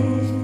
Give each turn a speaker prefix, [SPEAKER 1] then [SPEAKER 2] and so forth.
[SPEAKER 1] Lord.